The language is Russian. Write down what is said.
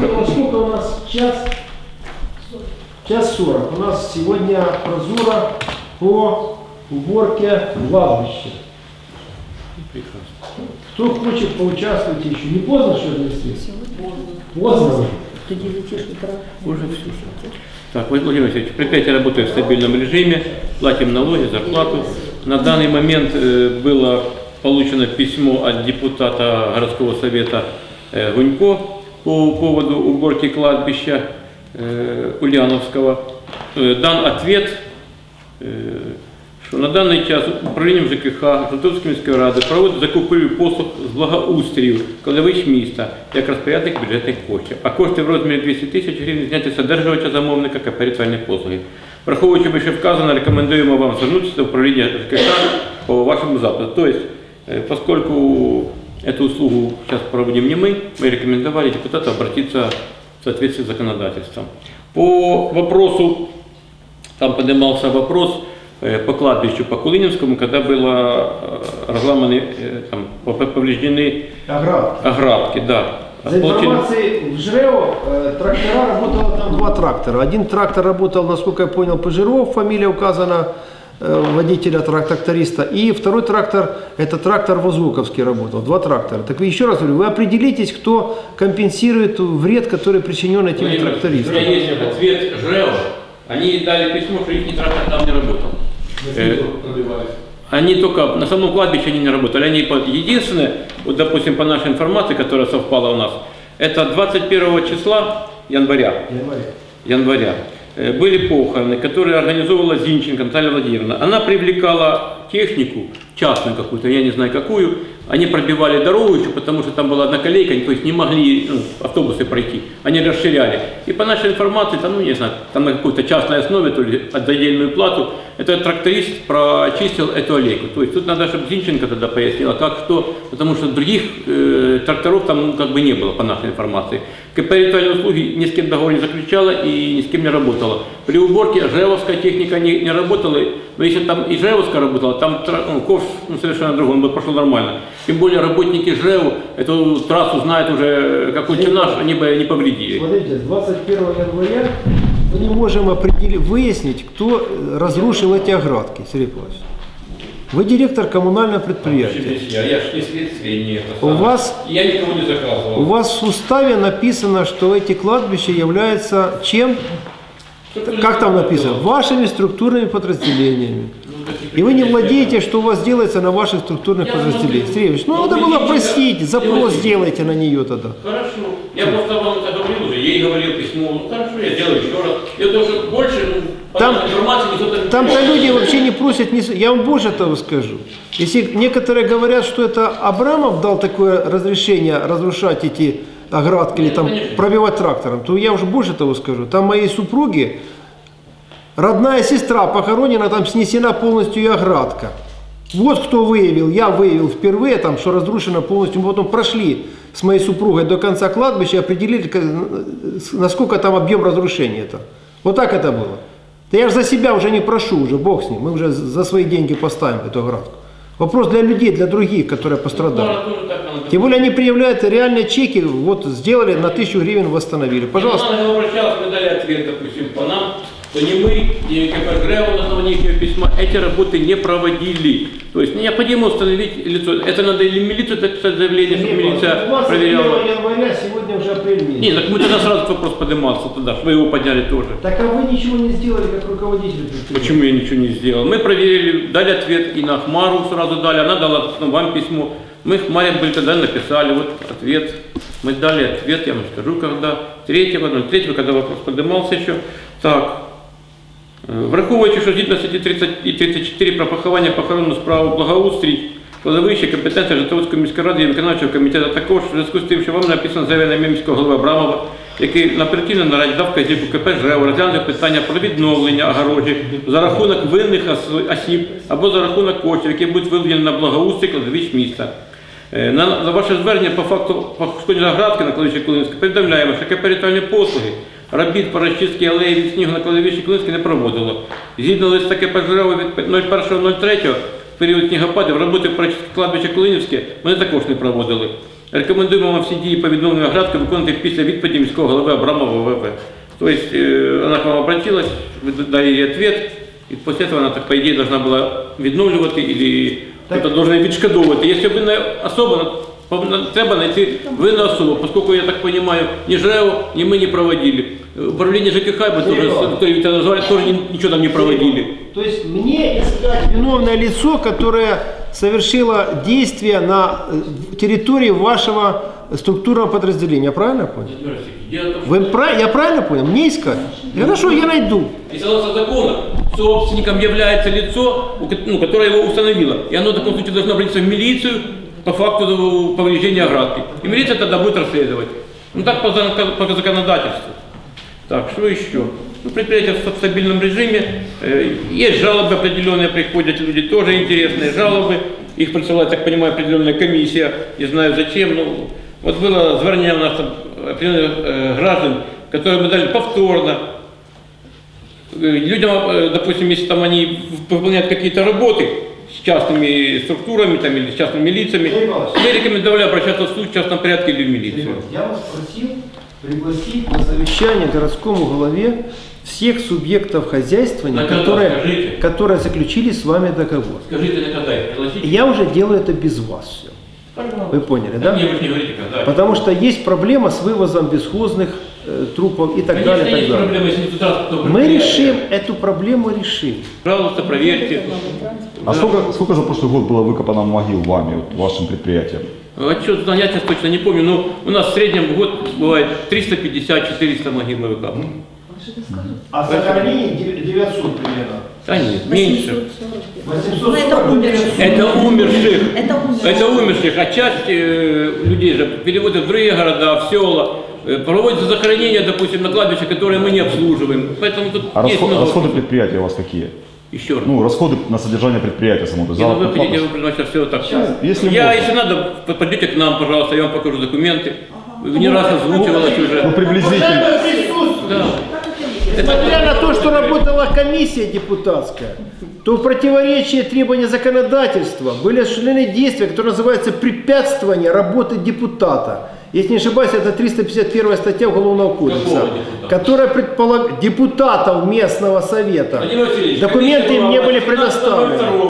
Во сколько у нас час? Час сорок. У нас сегодня прозора по уборке кладбища. Кто хочет поучаствовать еще? Не поздно, что ли, если? Поздно. уже? До 9 утра. Уже все. Так, Владимир Васильевич, предприятие работает в стабильном режиме, платим налоги, зарплату. На данный момент э, было получено письмо от депутата городского совета э, Гунько по поводу уборки кладбища э, Ульяновского. Э, Дан ответ, е, що на даний час управлінням ЖКХ Житомирської міської ради проводить закупівлю послуг з благоустрію кладовищ міста як розпорядник бюджетних коштів, а кошти в розмірі 200 тисяч гривень зняті з одержувача замовника КП «Ритуальні послуги. Враховуючи вище вказано, рекомендуємо вам звернутися до управління ЖКХ по вашему запиту. То есть, э, поскольку эту услугу сейчас проводим не мы, мы рекомендовали депутату обратиться в соответствии с законодательством. По вопросу там поднимался вопрос э, по кладбищу, по Кулининскому, когда было э, разломаны, э, там, пов- повреждены Аград. оградки, да. За информацией в ЖРЭО трактора работало там два трактора. Один трактор работал, насколько я понял, Пожиров, фамилия указана водителя трак- тракториста. И второй трактор, это трактор Возвуковский работал, два трактора. Так вы еще раз говорю, вы определитесь, кто компенсирует вред, который причинен этим Владимир, трактористам. У меня есть ответ ЖРЭО. Они дали письмо, что их трактор там не работал. Э, Они только на самом кладбище они не работали. Они единственное, вот допустим по нашей информации, которая совпала у нас, это 21 числа января, января э, были похороны, которые организовывала Зинченко Наталья Владимировна. Она привлекала технику, частную какую-то, я не знаю какую, они пробивали дорогу еще, потому что там была одна колейка, то есть не могли ну, автобусы пройти, они расширяли. И по нашей информации, там, ну не знаю, там на какой-то частной основе, то ли от отдельную плату, этот тракторист прочистил эту аллейку. То есть тут надо, чтобы Зинченко тогда пояснила, как, что, потому что других э, тракторов там ну, как бы не было, по нашей информации. КП «Ритуальные услуги» ни с кем договор не заключала и ни с кем не работала. При уборке ЖЭВовская техника не, не работала, но если там и ЖЭВовская работала, там ну, ковш ну, совершенно другой, он бы пошел нормально. Тем более работники ЖЭВу эту трассу знают уже, как наш, они бы не повредили. Смотрите, с 21 января мы не можем определить, выяснить, кто разрушил эти оградки, Сергей Павлович. Вы директор коммунального предприятия. Я, я ж не следствие, У вас- Я никого не У заказывал. вас в уставе написано, что эти кладбища являются чем? Как там написано? Вашими структурными подразделениями. И вы не владеете, что у вас делается на ваших структурных подразделениях. Ильич, ну надо было просить, запрос Делайте. сделайте на нее тогда. Хорошо. Я просто вам это говорил уже, ей говорил письмо. Ну хорошо, я сделаю еще раз. Я тоже больше, ну, Там- Там-то люди вообще не просят, не я вам больше того скажу. Если некоторые говорят, что это Абрамов дал такое разрешение разрушать эти оградки или там пробивать трактором, то я уже больше того скажу. Там моей супруги родная сестра похоронена, там снесена полностью и оградка. Вот кто выявил, я выявил впервые, там, что разрушено полностью. Мы потом прошли с моей супругой до конца кладбища и определили, как- насколько там объем разрушения это. Вот так это было. Да я же за себя уже не прошу, уже бог с ним. Мы уже за свои деньги поставим эту оградку. Вопрос для людей, для других, которые пострадали. Надо. Тем более они предъявляют реальные чеки, вот сделали на тысячу гривен восстановили. Пожалуйста. Она обращалась, мы дали ответ, допустим, по нам, что ни мы, ни КП ГРЭО на основании ее письма эти работы не проводили. То есть необходимо установить лицо. Это надо или милицию написать заявление, чтобы милиция проверяла. января, сегодня уже апрель месяц. Не, так мы тогда сразу вопрос поднимался что вы его подняли тоже. Так а вы ничего не сделали, как руководитель? Почему я ничего не сделал? Мы проверили, дали ответ и на Хмару сразу дали, она дала ну, вам письмо. Мы Хмаре были тогда написали, вот ответ. Мы дали ответ, я вам скажу, когда. Третьего, ну, третьего, когда вопрос поднимался еще. Так, Враховуючи, що згідно статті 30 і 34 про поховання похоронну справу благоустрій, кладовище компетенція Житомирської міської ради і виконавчого комітету також в зв'язку з тим, що вам написано заявлення міського голови Абрамова, який на оперативній нараді дав вказівку КП ЖЕО розглянути питання про відновлення огорожі за рахунок винних осіб або за рахунок коштів, які будуть виведені на благоустрій кладовищ міста. Е, На, ваше звернення по факту пошкодження градки на кладовищі Кулинське повідомляємо, що КП «Ритуальні послуги робіт по розчистці алеї від снігу на кладовищі Кулинське не проводило. Згідно листа КП «Жирова» від 01.03 в період снігопадів роботи по розчистці кладбища Кулинівське вони також не проводили. Рекомендуємо вам всі дії по відновленню оградки виконати після відповіді міського голови Абрамова ВВ. То есть э, она к вам обратилась, вы дали ей ответ, и после этого она, так, по идее, должна была відновлювати или Так. кто-то должен відшкодовувати. Якщо винна особа, пов- треба знайти винну особу, поскольку, я так понимаю, ни ЖЭО, ни мы не проводили. Управление ЖКХ, мы тоже, Викторовной назвали, тоже ни- ничего там не проводили. То есть мне искать виновное лицо, которое совершило действие на э, территории вашего структурного подразделения. Я правильно понял? В том, Вы Я правильно понял? Мне искать? Хорошо, я найду. И согласно закону, собственником является лицо, ну, которое его установило. И оно в таком случае должно обратиться в милицию по факту повреждения оградки. И милиция тогда будет расследовать. Ну так по, по законодательству. Так, что еще? Ну, предприятие в стабильном режиме. Э, Есть жалобы определенные, приходят люди, тоже интересные жалобы. Их присылает, так понимаю, определенная комиссия, не знаю зачем. Ну, вот было звернение у нас определенных э, граждан, которые мы дали повторно. Э, людям, допустим, если там они выполняют какие-то работы с частными структурами там, или с частными лицами, мы рекомендовали обращаться в суд в частном порядке или в милицию. Я вас просил пригласить на совещание городскому главе всех субъектов хозяйствования, На когда, которые, скажите? которые заключили с вами договор. Скажите, когда их пригласить? Я уже делаю это без вас все. Вы поняли, Да? да? Мне вы не говорите, когда. Потому что есть проблема с вывозом бесхозных трупов и так Конечно, далее. есть так далее. проблемы, если кто Мы решим эту проблему, решим. Пожалуйста, проверьте. А сколько, сколько за прошлый год было выкопано могил вами, вот, вашим предприятием? Отчет я сейчас точно не помню, но у нас в среднем в год бывает 350-400 могил мы выкапываем. А захоронений 900 примерно. Да нет, меньше. 840. Ну, это умерших. Это умерших. Это умерших. Это умерших, а часть э, людей же переводят в другие города, в села, э, проводятся захоронения, допустим, на кладбище, которое мы не обслуживаем. Поэтому тут А есть расход- много... расходы предприятия у вас какие? Еще раз. Ну, расходы на содержание предприятия само. То есть ну, вы хотите, плата. вы приносите все так. если я, можно. если надо, п- пойдете к нам, пожалуйста, я вам покажу документы. Вы не раз озвучивалось Ну, уже. приблизительно. Да. Несмотря на то, что работала комиссия депутатская, то в противоречии требований законодательства были осуществлены действия, которые называются препятствование работы депутата. Если не ошибаюсь, это 351 статья Уголовного кодекса, которая предполагает депутатов местного совета. Васильевич, Документы им не были 18.02. предоставлены.